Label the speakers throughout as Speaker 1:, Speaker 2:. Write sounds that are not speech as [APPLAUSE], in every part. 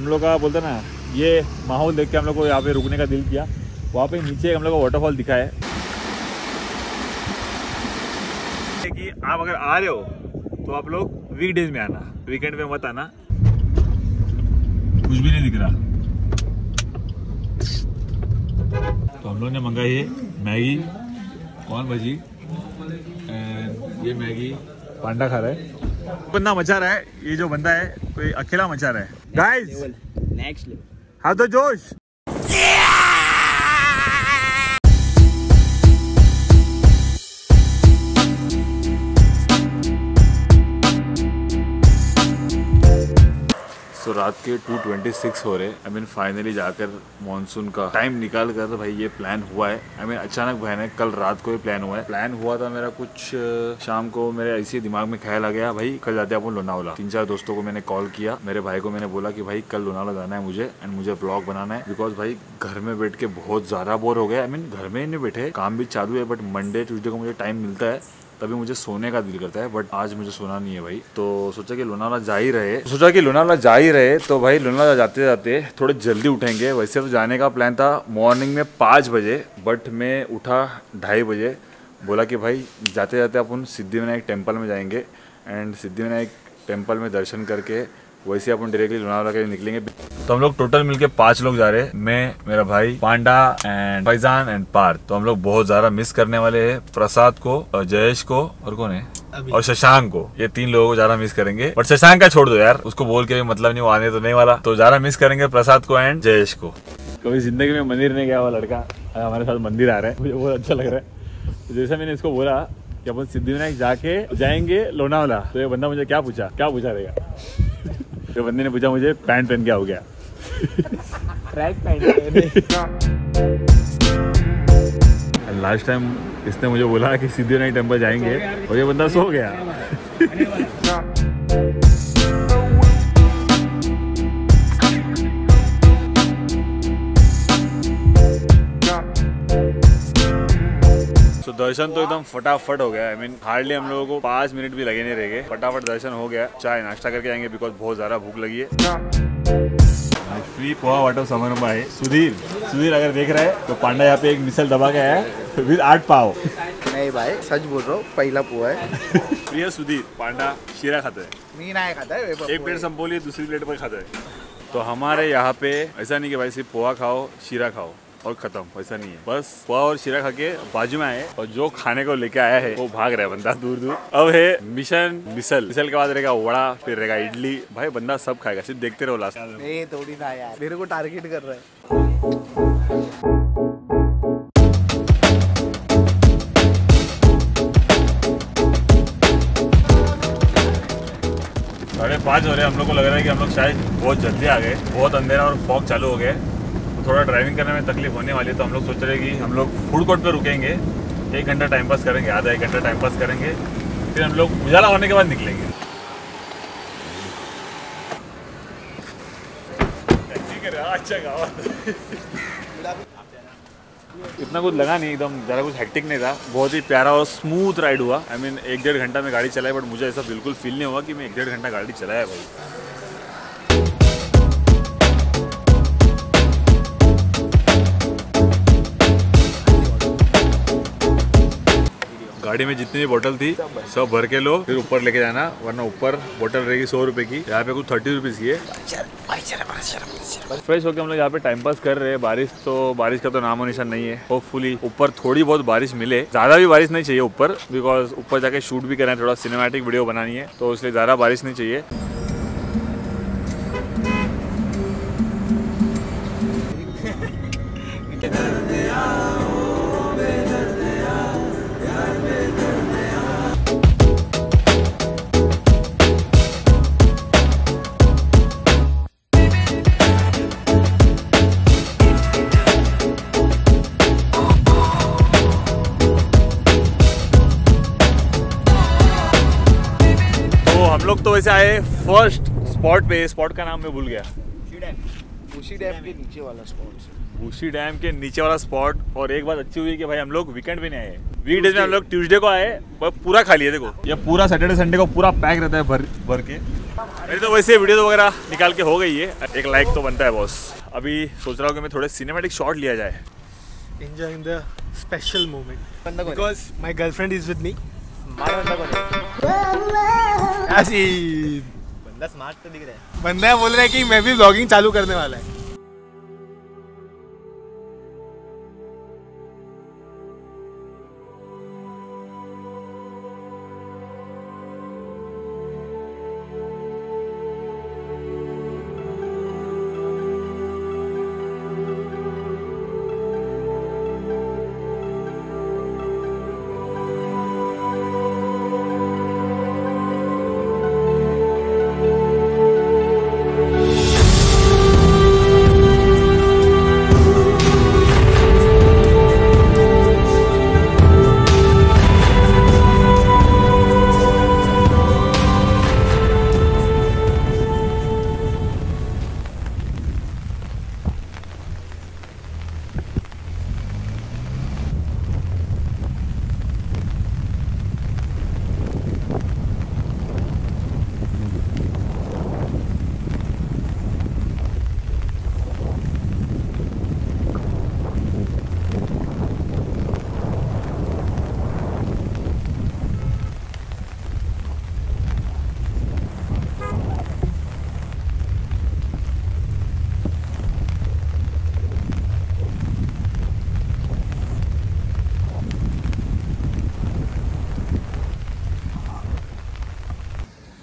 Speaker 1: हम लोग का बोलते ना, ये माहौल देख के हम लोग को यहाँ पे रुकने का दिल किया। वहाँ पे नीचे हम लोग को वाटरफॉल दिखा है। कि आप अगर आ रहे हो तो आप लोग वीकडेज में आना वीकेंड में मत आना। कुछ भी नहीं दिख रहा। तो हम लोग ने मंगाई है मैगी, कौन भजी? ये मैगी, पांडा खा रहा है। बंदा मचा रहा है ये जो बंदा है कोई अकेला मचा रहा है। गाइस
Speaker 2: नेक्स्ट लेवल
Speaker 1: हाँ तो जोश। सो रात के 226 हो रहे। आई मीन फाइनली जाकर मानसून का टाइम निकाल कर भाई ये प्लान हुआ है। आई मीन अचानक भाई ने कल रात को ही प्लान हुआ है। प्लान हुआ था मेरा कुछ शाम को मेरे ऐसे दिमाग में ख्याल आ गया, भाई कल जाते अपन लोनावला। तीन चार दोस्तों को मैंने कॉल किया। मेरे भाई को मैंने बोला कि भाई कल लोनावला जाना है मुझे एंड मुझे ब्लॉग बनाना है। बिकॉज़ भाई घर में बैठ के बहुत ज़्यादा बोर हो गया। आई मीन घर में ही नहीं बैठे। काम भी चालू है बट मंडे ट्यूजडे को मुझे टाइम मिलता है। तभी मुझे सोने का दिल करता है बट आज मुझे सोना नहीं है भाई। तो सोचा कि लोनावाला जा ही रहे। सोचा कि लोनावाला जा ही रहे तो भाई लोनावाला जाते जाते थोड़े जल्दी उठेंगे। वैसे तो जाने का प्लान था मॉर्निंग में पाँच बजे बट मैं उठा ढाई बजे। बोला कि भाई जाते जाते अपन सिद्धिविनायक टेंपल में जाएँगे एंड सिद्धिविनायक टेंपल में दर्शन करके वैसे अपन डायरेक्टली लोनावला के लिए निकलेंगे। तो हम लोग टोटल मिलके पाँच लोग जा रहे हैं। मैं मेरा भाई पांडा एंड फैजान एंड पार्थ। तो हम लोग बहुत ज़्यादा मिस करने वाले हैं प्रसाद को और जयेश को और कौन है? और शशांक को। ये तीन लोगों को ज़्यादा मिस करेंगे। बट शशांक का छोड़ दो यार। उसको बोल के भी मतलब नहीं वो आने तो नहीं वाला। तो ज़्यादा मिस करेंगे प्रसाद को एंड जयेश को। कभी ज़िंदगी में मंदिर नहीं गया हुआ लड़का। हमारे साथ मंदिर आ रहा है। मुझे बहुत अच्छा लग रहा है। तो जैसे मैंने इसको बोला कि अपन सिद्धिविनायक जाके जाएँगे लोनावाला। तो ये बंदा मुझे क्या पूछा? क्या पूछा रहेगा? तो बंदे ने पूछा मुझे पैंट पहन क्या? हो गया
Speaker 2: ट्रैक पैंट
Speaker 1: लास्ट टाइम इसने मुझे बोला कि सिद्धिविनायक टेंपल जाएँगे और ये बंदा सो गया। तो दर्शन तो एकदम फटाफट हो गया। आई मीन हार्डली हम लोगों को पाँच मिनट भी लगे नहीं रह गए। फटाफट दर्शन हो गया। चाय नाश्ता करके आएँगे बिकॉज़ बहुत ज़्यादा भूख लगी है। फ्री पोहा वाटर समारंभ है सुधीर सुधीर अगर देख रहा है तो पांडा यहाँ पे एक मिसल दबा गया आया है। विद आठ पाव।
Speaker 3: नहीं भाई सच बोल रहा हूँ पहिला पोहा है।
Speaker 1: प्रिय सुधीर पांडा शीरा खाता है।
Speaker 3: मी नाही खाता है
Speaker 1: एक प्लेट संपोली दूसरी प्लेट पर खाता है। तो हमारे यहाँ पे ऐसा नहीं कि भाई सिर्फ़ पोहा खाओ शीरा खाओ। और खत्म वैसा नहीं है। बस पोहा और शीरा खा के बाजू में आए और जो खाने को लेके आया है वो भाग रहा है बंदा दूर दूर। अब है मिशन मिसल। मिसल के बाद रहेगा वड़ा फिर रहेगा इडली। भाई बंदा सब खाएगा सिर्फ़ देखते रहो लास्ट
Speaker 3: नहीं थोड़ी ना यार। मेरे को टारगेट कर रहा है।
Speaker 1: साढ़े पाँच हो रहे हैं। हम लोग को लग रहा है कि हम लोग शायद बहुत जल्दी आ गए बहुत अंधेरा और फॉग चालू हो गए तो थोड़ा ड्राइविंग करने में तकलीफ़ होने वाली है तो हम लोग सोच रहे कि हम लोग फ़ूड कोर्ट पर रुकेंगे एक घंटा टाइम पास करेंगे आधा एक घंटा टाइम पास करेंगे फिर हम लोग उजाला होने के बाद निकलेंगे। अच्छा इतना कुछ लगा नहीं एकदम ज़्यादा कुछ हेक्टिक नहीं था। बहुत ही प्यारा और स्मूथ राइड हुआ। आई I मीन mean, एक डेढ़ घंटा में गाड़ी चलाई बट मुझे ऐसा बिल्कुल फील नहीं हुआ कि मैं एक डेढ़ घंटा गाड़ी चलाया भाई। गाड़ी में जितनी भी बोतल थी, सब भर के लो, फिर ऊपर लेके जाना, वरना ऊपर बोतल रहेगी सौ रुपए की। यहाँ पे कुछ थर्टी रुपीज़ की है। फ्रेश होकर हम लोग यहाँ पे टाइम पास कर रहे हैं। बारिश तो बारिश का तो नामो निशान नहीं है। होपफुली ऊपर थोड़ी बहुत बारिश मिले। ज़्यादा भी बारिश नहीं चाहिए ऊपर बिकॉज़ ऊपर जाके शूट भी करना है, थोड़ा सिनेमेटिक वीडियो बनानी है तो इसलिए ज़्यादा बारिश नहीं चाहिए। हम लोग तो आए फ़र्स्ट स्पॉट पे। स्पॉट का नाम मैं भूल गया।
Speaker 3: उसी डैम। के नीचे वाला स्पॉट
Speaker 1: भूसी डैम के नीचे वाला स्पॉट और एक बात अच्छी हुई कि भाई हम लोग वीकेंड भी नहीं आए। वीक डेज़ में हम लोग ट्यूसडे को आए पर पूरा खाली है देखो। ये पूरा सैटरडे संडे को पूरा पैक रहता है भर भर के। मेरी तो वैसे वीडियो तो वगैरह निकाल के हो गई है। एक लाइक तो बनता है बॉस अभी सोच रहा हूँ कि मैं थोड़े सिनेमेटिक शॉट लिया जाए।
Speaker 3: Enjoying the special moment.
Speaker 2: बंदा कौन है?
Speaker 3: because my girlfriend is with me. ऐसी
Speaker 2: बंदा स्मार्ट तो दिख रहा है।
Speaker 3: बंदा बोल रहा है कि मैं भी ब्लॉगिंग चालू करने वाला है।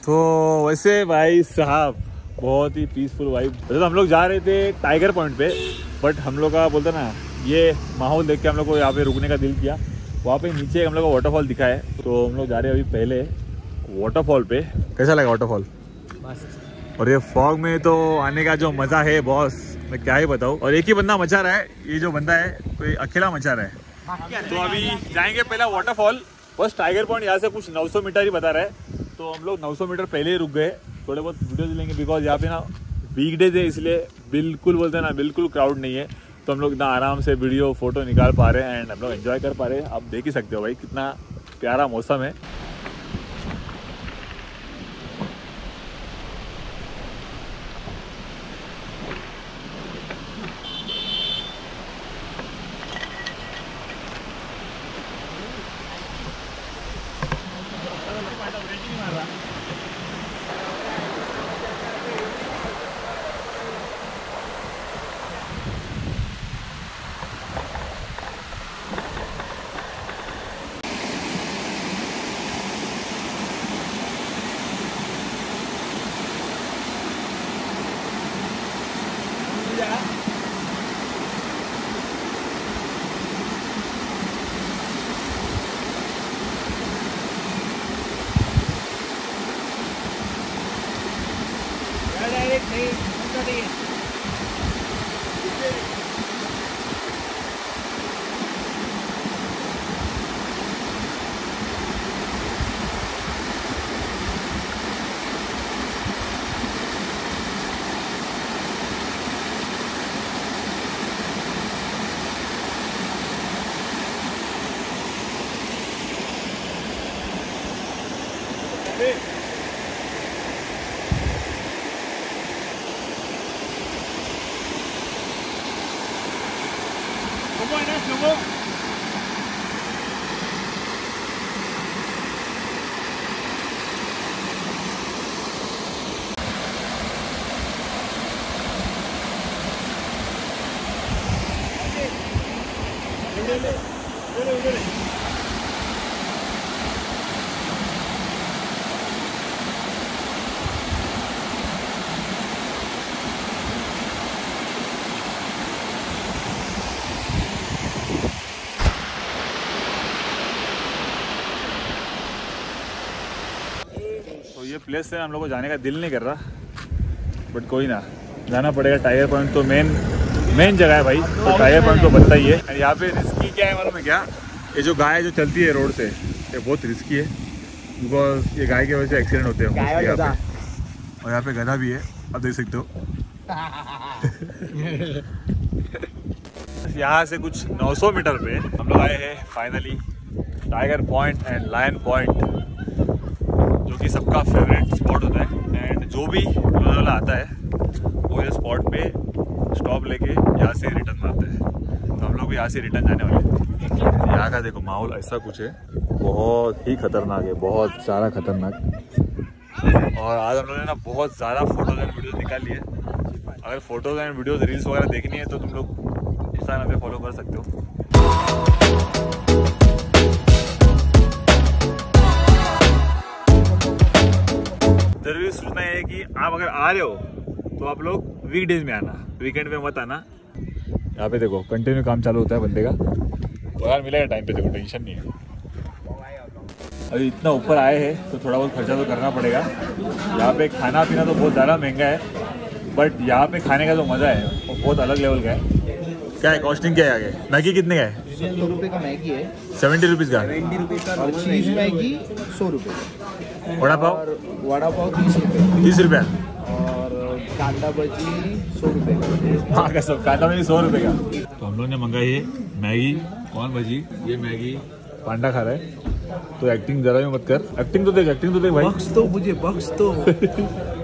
Speaker 1: तो वैसे भाई साहब बहुत ही पीसफुल वाइब वैसे तो हम लोग जा रहे थे टाइगर पॉइंट पे बट हम लोग का बोलते ना ये माहौल देख के हम लोग को यहाँ पे रुकने का दिल किया। वहाँ पे नीचे हम लोग को वाटरफॉल दिखा है। तो हम लोग जा रहे हैं अभी पहले वाटरफॉल पे। कैसा लगा वाटरफॉल और ये फॉग में तो आने का जो मज़ा है बॉस मैं क्या ही बताऊँ। और एक ही बंदा मचा रहा है ये जो बंदा है कोई अकेला मचा रहा है। तो अभी जाएँगे पहला वाटरफॉल बस टाइगर पॉइंट यहाँ से कुछ 900 मीटर ही बता रहा है। तो हम लोग 900 मीटर पहले ही रुक गए। थोड़े बहुत वीडियोज़ लेंगे बिकॉज़ यहाँ पे ना वीकडेज है, इसलिए बिल्कुल बोलते हैं ना, बिल्कुल क्राउड नहीं है। तो हम लोग इतना आराम से वीडियो फ़ोटो निकाल पा रहे हैं एंड हम लोग एंजॉय कर पा रहे हैं। आप देख ही सकते हो भाई, कितना प्यारा मौसम है।
Speaker 2: डायरेक्ट नहीं बंदा नहीं है
Speaker 1: तो ये प्लेस से हम लोग को जाने का दिल नहीं कर रहा बट कोई ना जाना पड़ेगा टाइगर पॉइंट तो मेन मेन जगह है भाई तो टाइगर पॉइंट तो बनता ही। है यहाँ पे रिस्की क्या है मालूम है क्या? ये जो गाय जो चलती है रोड से ये बहुत रिस्की है। बिकॉज़ ये गाय की वजह से एक्सीडेंट होते हैं यहाँ पे। और यहाँ पे गधा भी है आप देख सकते हो। [LAUGHS] यहाँ से कुछ 900 मीटर पे हम लोग आए हैं finally Tiger Point and Lion Point जो कि सबका फेवरेट स्पॉट होता है। एंड जो भी लोनावाला आता है, वो ये स्पॉट पे स्टॉप लेके यहाँ से रिटर्न मारता है। तो हम लोग भी यहाँ से रिटर्न जाने वाले हैं। यहाँ का देखो माहौल ऐसा कुछ है। बहुत ही खतरनाक है, बहुत ज़्यादा खतरनाक। और आज हम लोगों ने ना बहुत ज़्यादा फ़ोटोज़ एंड वीडियोज़ निकाल लिए। अगर फ़ोटोज़ एंड वीडियोज़ रील्स वगैरह देखनी है तो तुम लोग इंस्टाग्राम पे फॉलो कर सकते हो। आप अगर आ रहे हो तो आप लोग वीकडेज में आना। वीकेंड में मत आना। यहाँ पे देखो कंटिन्यू काम चालू होता है बंदे का। तो यार मिलेगा टाइम पे देखो टेंशन नहीं है। अभी इतना ऊपर आए हैं तो थोड़ा बहुत खर्चा तो करना पड़ेगा। यहाँ पे खाना पीना तो बहुत ज़्यादा महँगा है बट यहाँ पे खाने का जो मज़ा है वो बहुत अलग लेवल का है। क्या है कॉस्टिंग क्या है आगे? मैगी कितने का है?
Speaker 3: सौ रुपये का मैगी है।
Speaker 1: सेवेंटी रुपीज़ का?
Speaker 3: ट्वेंटी रुपीज़ का और चीज़ मैगी सौ रुपये
Speaker 1: वड़ा पाव?
Speaker 3: वड़ा पाव तीस रुपये।
Speaker 1: तीस रुपये?
Speaker 3: और कांदा भजी सौ रुपये। का
Speaker 1: हाँ का सब कांदा में सौ रुपये का। तो हम लोग ने मंगाई है मैगी कौन भाजी? ये मैगी। पांडा खा रहा है। तो एक्टिंग जरा भी मत कर। एक्टिंग तो देख एक्टिंग तो देख भाई।
Speaker 3: बक्स तो मुझे बक्स तो। [LAUGHS]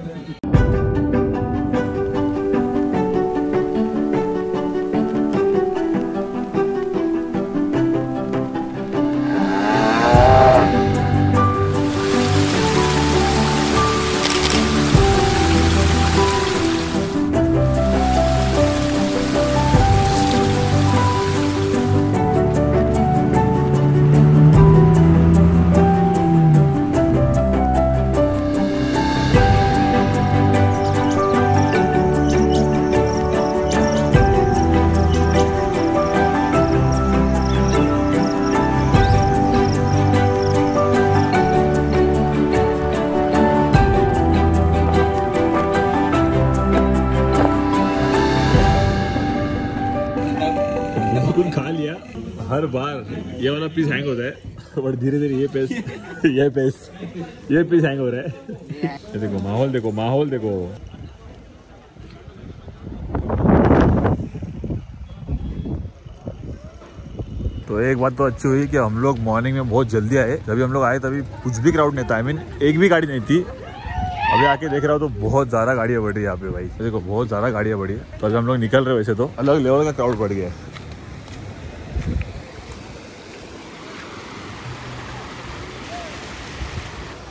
Speaker 1: बट धीरे धीरे ये पीस ये पीस ये पीस हैंग हो रहा है। देखो, माहौल देखो माहौल देखो। तो एक बात तो अच्छी हुई कि हम लोग मॉर्निंग में बहुत जल्दी आए। जब हम लोग आए, तभी कुछ भी क्राउड नहीं था। आई मीन एक भी गाड़ी नहीं थी। अभी आके देख रहा हूँ तो बहुत ज़्यादा गाड़ियाँ बढ़ रही है यहाँ पे भाई। देखो, बहुत ज़्यादा गाड़ियाँ बढ़ी है। तो अभी हम लोग निकल रहे वैसे तो। अलग लेवल का क्राउड बढ़ गया है।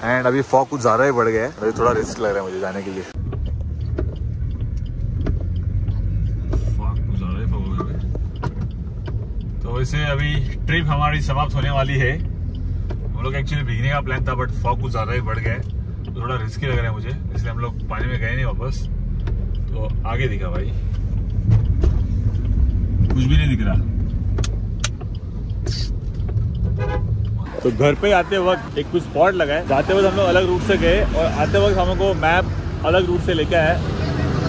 Speaker 1: एंड अभी फॉग कुछ ज़्यादा ही बढ़ गया है। अभी थोड़ा रिस्क लग रहा है मुझे जाने के लिए। तो वैसे अभी ट्रिप हमारी समाप्त होने वाली है। हम लोग एक्चुअली भीगने का प्लान था बट फॉग कुछ ज़्यादा ही बढ़ गया है। तो थोड़ा रिस्की लग रहा है मुझे। इसलिए हम लोग पानी में गए नहीं वापस। तो आगे दिखा भाई। कुछ भी नहीं दिख रहा। तो घर पे आते वक्त एक कुछ स्पॉट लगा है जाते वक्त हम लोग अलग रूट से गए और आते वक्त हम लोग को मैप अलग रूट से लेके आया।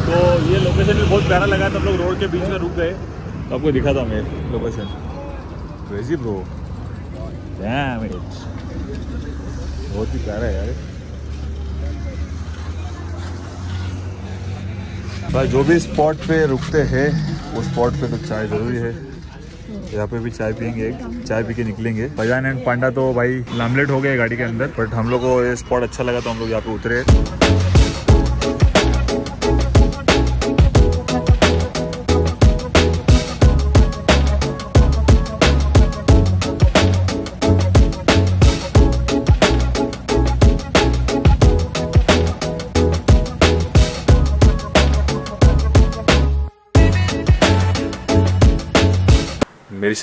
Speaker 1: तो ये लोकेशन भी बहुत प्यारा लगा तो हम लोग रोड के बीच में रुक गए। तो आपको दिखा था मैं लोकेशन क्रेजी ब्रो बहुत ही प्यारा है यार। भाई, जो भी स्पॉट पे रुकते हैं, वो स्पॉट पे तो चाय ज़रूरी है। यहाँ पे भी चाय पियेंगे एक चाय पी के निकलेंगे। बजान एंड पांडा तो भाई, लामलेट हो गए गाड़ी के अंदर बट हम लोग को ये स्पॉट अच्छा लगा तो हम लोग यहाँ पे उतरे।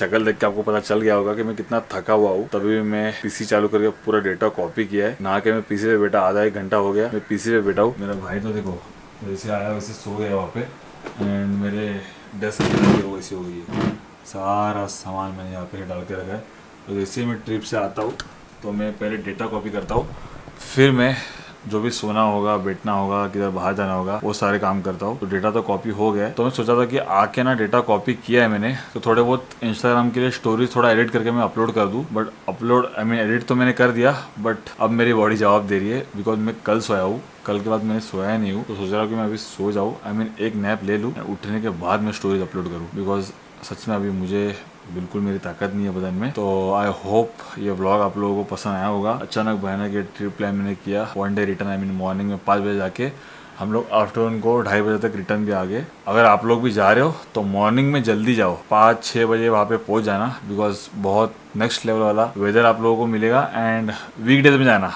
Speaker 1: शक्ल देख के आपको पता चल गया होगा कि मैं कितना थका हुआ हूँ। तभी मैं पीसी चालू करके पूरा डेटा कॉपी किया है। नहा के मैं पीसी पे बैठा, आधा एक घंटा हो गया, मैं पीसी पे बैठा हूँ। मेरा भाई तो देखो जैसे आया, वैसे सो गया वहाँ पे। एंड मेरे डेस्क वैसी हो गई है। सारा सामान मैंने यहाँ पे डाल के रखा है। तो जैसे मैं ट्रिप से आता हूँ तो मैं पहले डेटा कॉपी करता हूँ। फिर मैं जो भी सोना होगा, बैठना होगा, किधर बाहर जाना होगा, वो सारे काम करता हूँ। तो डेटा तो कॉपी हो गया तो मैं सोचा था कि आके ना डेटा कॉपी किया है मैंने। तो थोड़े बहुत इंस्टाग्राम के लिए स्टोरीज थोड़ा एडिट करके मैं अपलोड कर दूँ। But upload I mean edit तो मैंने कर दिया। बट अब मेरी बॉडी जवाब दे रही है बिकॉज़ मैं कल सोया हूँ। कल के बाद मैंने सोया नहीं हूँ। तो सोच रहा हूँ कि मैं अभी सो जाऊँ। आई मीन एक नैप ले लूँ। उठने के बाद मैं स्टोरीज अपलोड करूँ। बिकॉज़ सच में अभी मुझे बिल्कुल मेरी ताकत नहीं है बदन में। तो आई होप ये ब्लॉग आप लोगों को पसंद आया होगा। अचानक भयानक के ट्रिप प्लान मैंने किया। One day return I mean morning में पाँच बजे जाके हम लोग आफ्टरनून को ढाई बजे तक रिटर्न भी आ गए अगर आप लोग भी जा रहे हो तो मॉर्निंग में जल्दी जाओ। पाँच छः बजे वहाँ पे पहुँच जाना बिकॉज़ बहुत नेक्स्ट लेवल वाला वेदर आप लोगों को मिलेगा एंड वीकडेज में जाना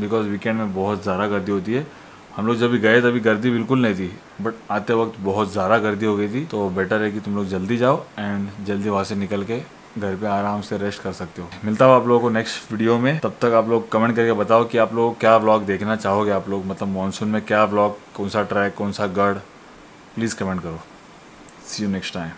Speaker 1: बिकॉज़ वीकेंड में बहुत ज़्यादा गर्दी होती है। हम लोग जब भी गए तभी गर्दी बिल्कुल नहीं थी बट आते वक्त बहुत ज़्यादा गर्दी हो गई थी तो बेटर है कि तुम लोग जल्दी जाओ एंड जल्दी वहाँ से निकल के घर पे आराम से रेस्ट कर सकते हो। मिलता हूँ आप लोगों को नेक्स्ट वीडियो में। तब तक आप लोग कमेंट करके बताओ कि आप लोग क्या ब्लॉग देखना चाहोगे आप लोग। मतलब मानसून में क्या ब्लॉग कौन सा ट्रैक कौन सा गढ़ प्लीज़ कमेंट करो। सी यू नेक्स्ट टाइम